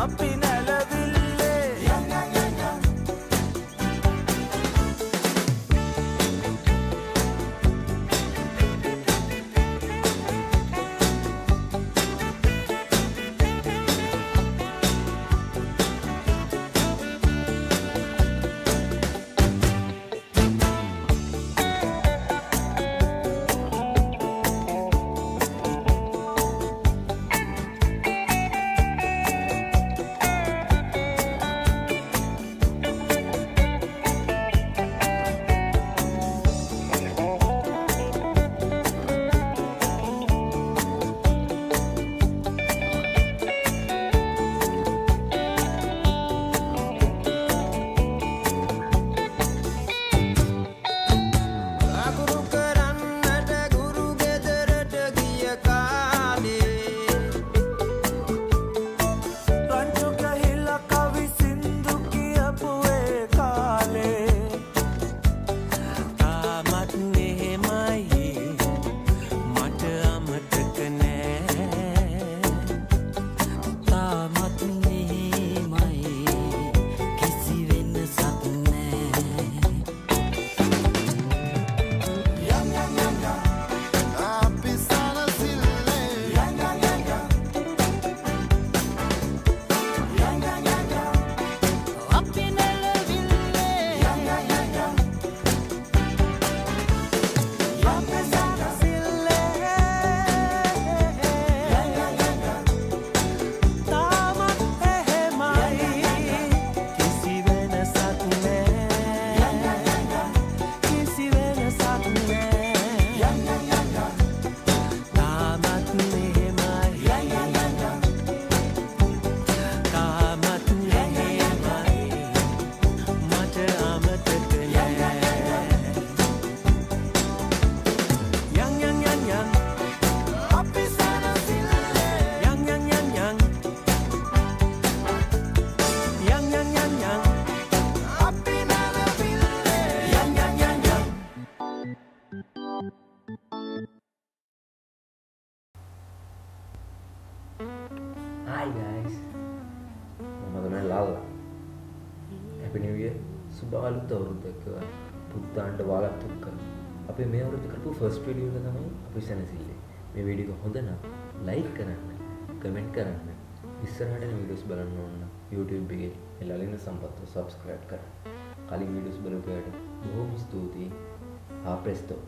up in Hi guys. මම තමයි ලල්ලා. Happy new year. සුබ අලුත් අවුරුද්දක් කියලා. පුත්තාන්ට වාලත් දුක් කරනවා. අපි මේ අවුරුද්ද කරපු ෆස්ට් වීඩියෝ එක තමයි අපි සැනසෙන්නේ. මේ වීඩියෝ එක හොඳ නම් ලයික් කරන්න, කමෙන්ට් කරන්න, ඉස්සරහට එන වීඩියෝස් බලන්න ඕන YouTube එකේ එළලින සම්පත්ව subscribe කරන්න. කලින් වීඩියෝස් බලපු අයට බොහොම ස්තුතියි. ආ ප්‍රෙස්තෝ